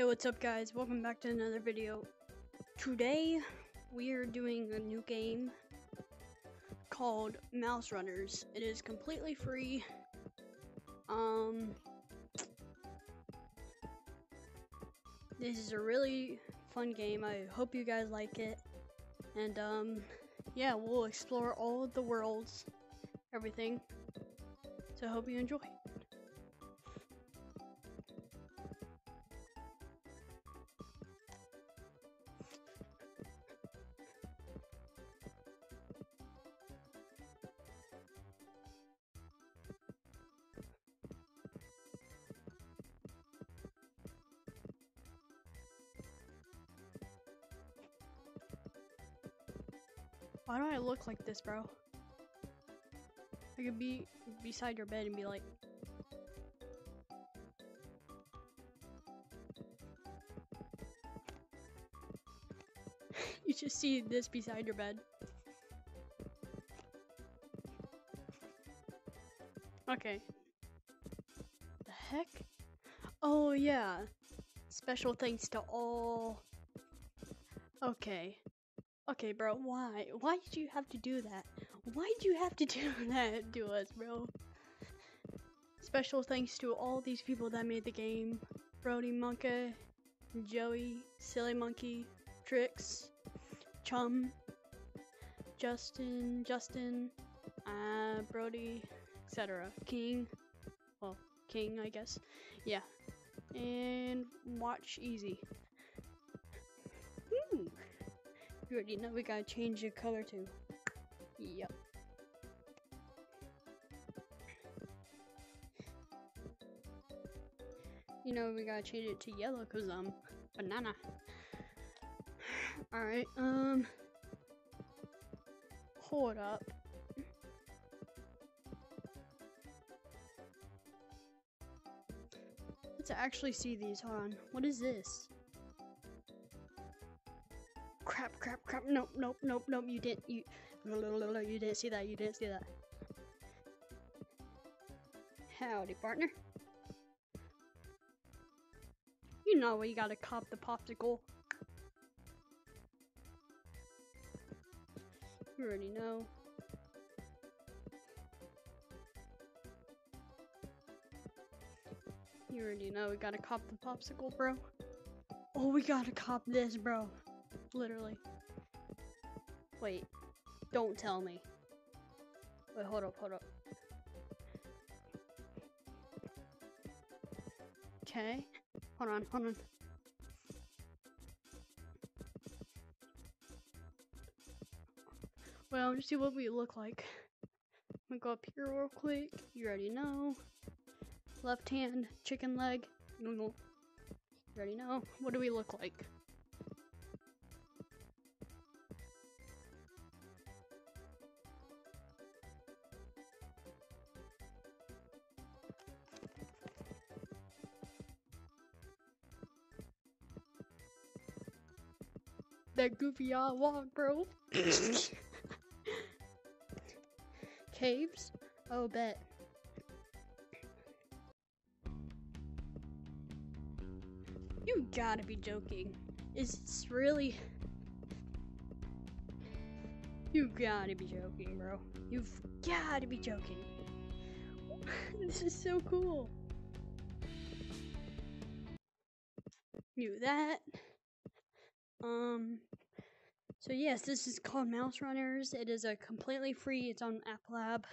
Hey, what's up guys? Welcome back to another video. Today, we are doing a new game called Mouse Runners. It is completely free. Um, this is a really fun game. I hope you guys like it. And, um, yeah, we'll explore all of the worlds, everything. So I hope you enjoy. Why do I look like this, bro? I could be beside your bed and be like, you just see this beside your bed. Okay. The heck? Oh, yeah. Special thanks to all. Okay. Okay, bro, why? Why did you have to do that? Why did you have to do that to us, bro? Special thanks to all these people that made the game. Brody Monkey, Joey, Silly Monkey, Trix, Chum, Justin, Justin, uh, Brody, etc. King, well, King, I guess. Yeah. And Watch Easy. You already know we gotta change the color too. Yep. You know we gotta change it to yellow cause um banana. Alright, um hold up. Let's actually see these. Hold on. What is this? Crap, crap. Nope, nope, nope, nope. You didn't. You. You didn't see that. You didn't see that. Howdy, partner. You know we gotta cop the popsicle. You already know. You already know we gotta cop the popsicle, bro. Oh, we gotta cop this, bro. Literally. Wait. Don't tell me. Wait, hold up, hold up. Okay. Hold on, hold on. Well, just see what we look like. I'm gonna go up here real quick. You already know. Left hand, chicken leg. You already know. What do we look like? That goofy odd walk, bro. Caves? Oh, bet. You gotta be joking. Is this really. You gotta be joking, bro. You've gotta be joking. this is so cool. Knew that. Um, so yes, this is called Mouse Runners. It is a completely free. It's on App Lab.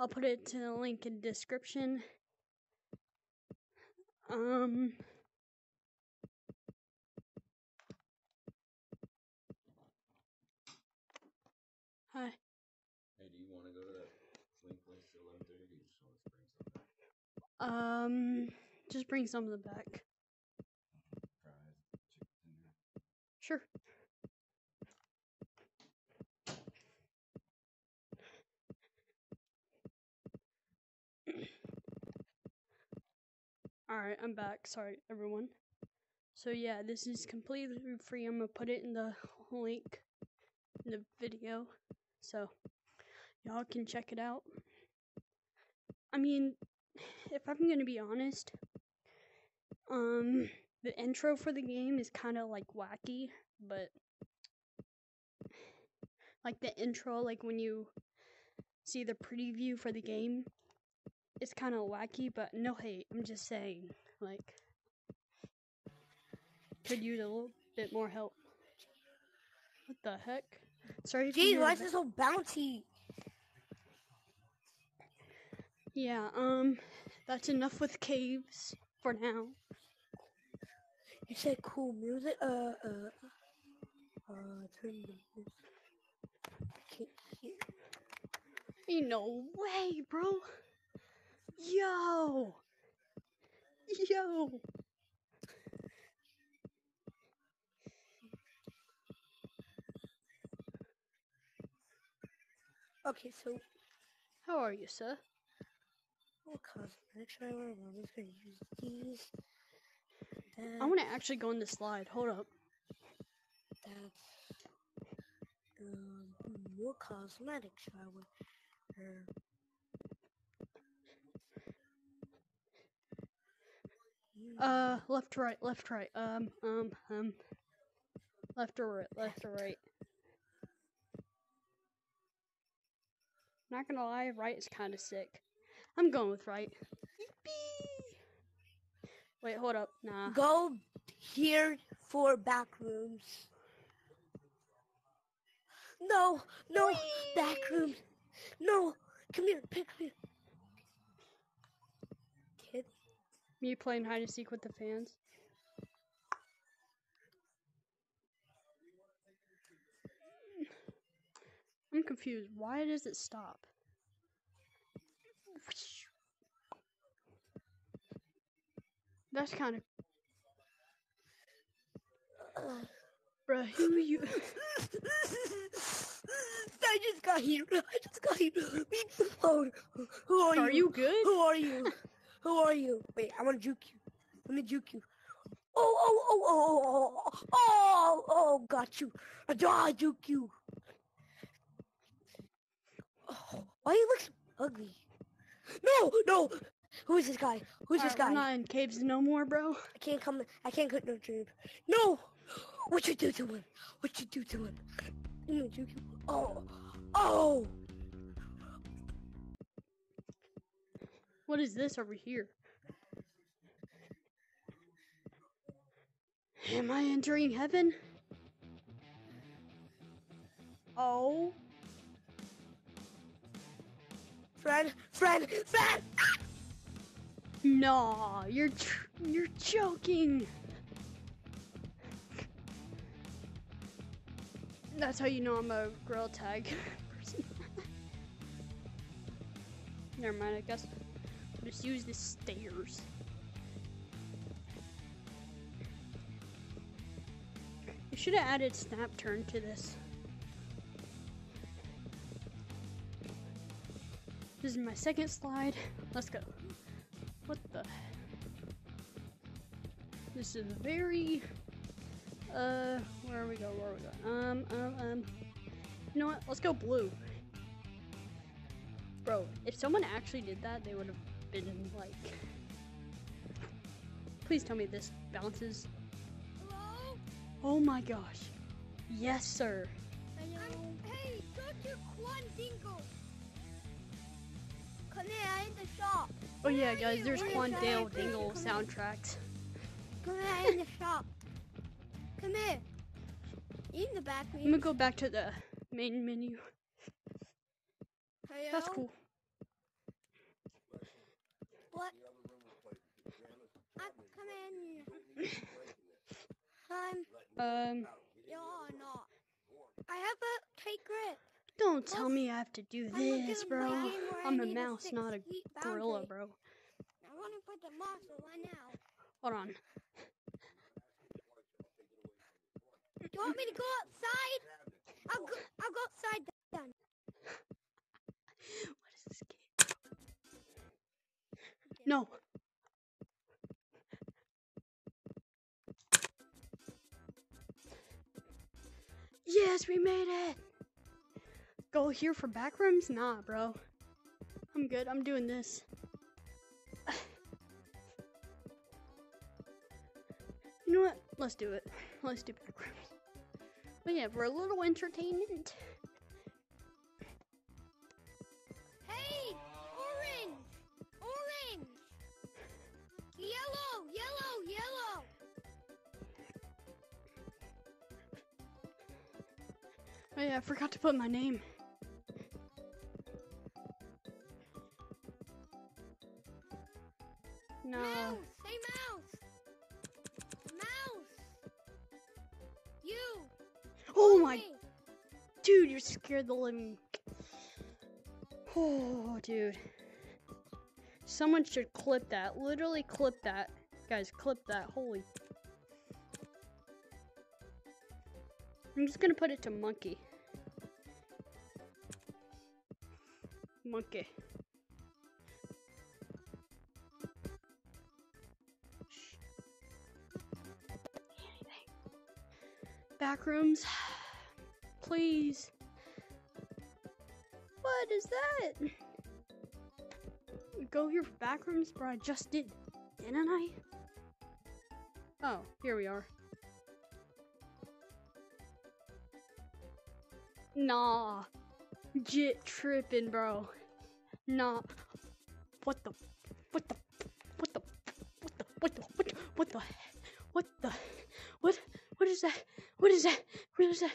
I'll put it to the link in the description. Um. Hi. Hey, do you want to go to that swing place at eleven thirty? Just want to bring some back? Um, just bring some of them back. Sure. Alright, I'm back. Sorry, everyone. So, yeah, this is completely free. I'm gonna put it in the link in the video. So, y'all can check it out. I mean, if I'm gonna be honest, um, the intro for the game is kind of like wacky, but like the intro, like when you see the preview for the game, it's kind of wacky, but no hate. I'm just saying, like, could use a little bit more help. What the heck? Sorry. Jeez, why is this so bouncy? Yeah, um, that's enough with caves for now. You said cool music. Uh, uh, uh, turn the music. Can't hear. Ain't no way, bro. Yo. Yo. Okay, so How are you, sir? what cosmetics should I wear? I'm just gonna use these. I want to actually go on the slide. Hold up. That's um, what cosmetics I? Hmm, Uh, left, right, left, right. Um, um, um. Left or right, left or right. Not gonna lie, right is kind of sick. I'm going with right. Wait, hold up. Nah. Go here for back rooms. No, no, back rooms. No, come here, pick me. Kid, Me playing hide and seek with the fans. I'm confused. Why does it stop? That's kind of. uh, Bruh, who you. I just got here. I just got here. Leave me alone. Who are, Are you good? Who are you? Who are you? Wait, I want to juke you. Let me juke you. Oh, oh, oh, oh, oh, oh, oh, oh, got you. I I juke you. Oh, why you look so ugly? No, no. Who is this guy? Who's this uh, Alright, guy? I'm not in caves no more, bro. I can't come. I can't cut no dream. No! What you do to him? What you do to him? I'm gonna juke you. Oh! Oh! What is this over here? Am I entering heaven? Oh, Friend, friend, friend! Ah! Nah, you're you're joking. That's how you know I'm a Gorilla Tag person. Never mind, I guess. I'll just use the stairs. You should have added snap turn to this. This is my second slide. Let's go. This is very. Uh, where are we go? Where are we go? Um, um, um. You know what? Let's go blue. Bro, if someone actually did that, they would have been like. Please tell me this bounces. Hello? Oh my gosh. Yes, sir. Hello? hey, go to Quandale Dingle. Come here, I'm in the shop. Oh yeah, guys, you? there's Where is that? Quandale Dingle come here. soundtracks. Come here, in the shop. Come here. You in the back, I'm gonna me. go back to the main menu. Hello? That's cool. What? I, come in. I'm, Um, you're not. I have a cake grip. don't tell me I have to do this, bro. my game where I I'm a mouse, not a gorilla, bro. I want to put the muscle right now. Hold on. Do you want me to go outside? I'll go, I'll go outside then. What is this game? No. Yes, we made it. Go here for backrooms? Nah, bro. I'm good. I'm doing this. Let's do it. Let's do backrooms. But yeah, for a little entertainment. Hey, orange, orange, yellow, yellow, yellow. Oh yeah, I forgot to put my name. Living. Oh, dude. Someone should clip that. Literally clip that. Guys, clip that. Holy. I'm just gonna put it to monkey. Monkey. Back rooms. Please. What is that? Go here for backrooms, bro. I just did, didn't I? Oh, here we are. Nah. Jit tripping, bro. Nah. What the? What the? What the? What the? What the? What the? What the? What the? What? What is that? What is that? What is that?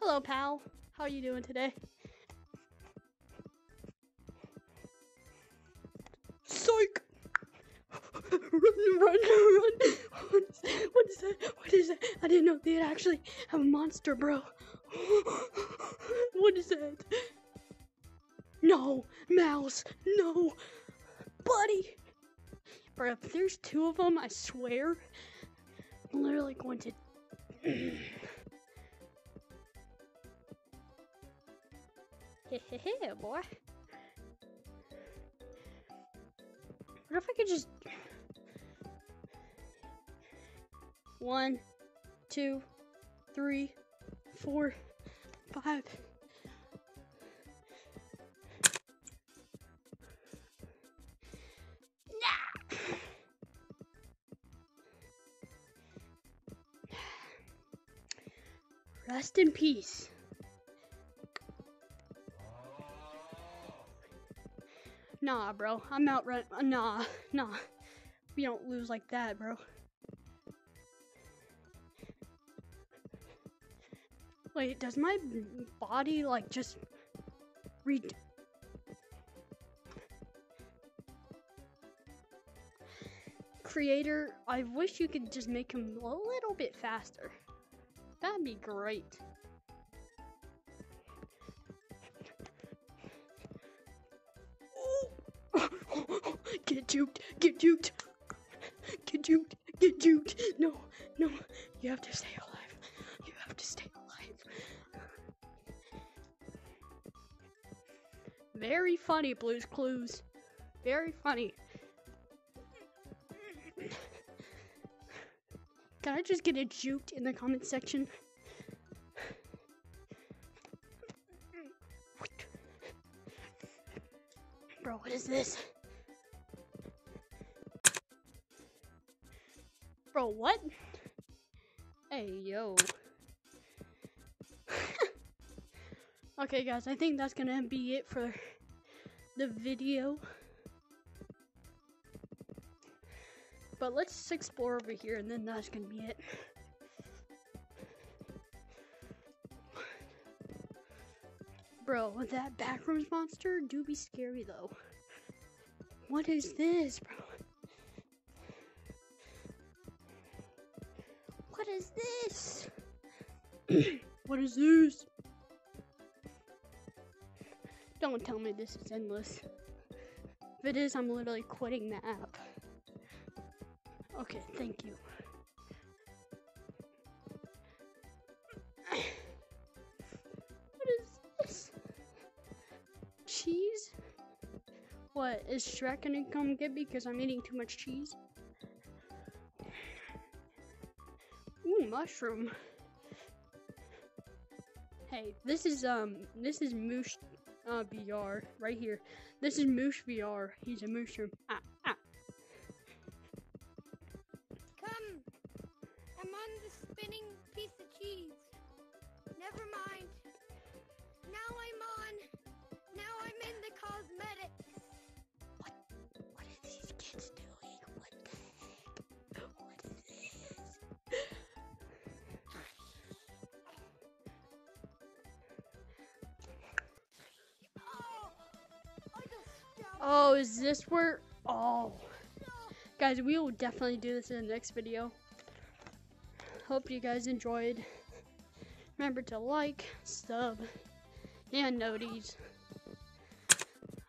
Hello, pal. How are you doing today? Psych! Run, run, run! What is, what is that? What is that? I didn't know they'd actually have a monster, bro. What is that? No, mouse, no, buddy. Bro, if there's two of them, I swear, I'm literally going to. Hehehe, boy. What if I could just. One, two, three, four, five. Rest in peace. Nah, bro. I'm out run. uh, Nah, nah. We don't lose like that, bro. Wait, does my body like just read? Creator, I wish you could just make him a little bit faster. That'd be great. Get juked, get juked, get juked, get juked. No, no, you have to stay alive. You have to stay alive. Very funny, Blues Clues. Very funny. Can I just get a juked in the comment section? Bro, what is this? Bro, what? Hey, yo. okay, guys, I think that's gonna be it for the video. But let's explore over here, and then that's gonna be it. Bro, that backrooms monster do be scary though. What is this, bro? What is this? what is this? Don't tell me this is endless. If it is, I'm literally quitting the app. Okay, thank you. What is this? Cheese? What, is Shrek gonna come get me because I'm eating too much cheese? Ooh, mushroom. Hey, this is um, this is Moosh uh, VR right here. This is Moosh VR. He's a mushroom. Ah, ah. Cut. on the spinning piece of cheese. Never mind. Now I'm on. Now I'm in the cosmetics. What are these kids doing? Oh, is this where? Oh, guys, we will definitely do this in the next video. Hope you guys enjoyed. Remember to like, sub, and noties.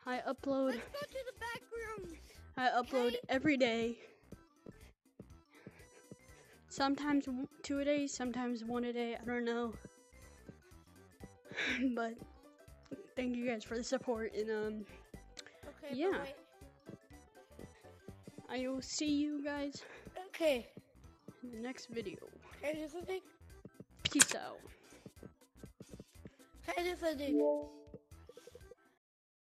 I upload. Let's go to the back rooms. I upload Okay. every day. Sometimes two a day, sometimes one a day. I don't know. but thank you guys for the support, and um, Okay, Yeah. wait. I will see you guys Okay. in the next video. Can I do something? Peace out. Can I do something?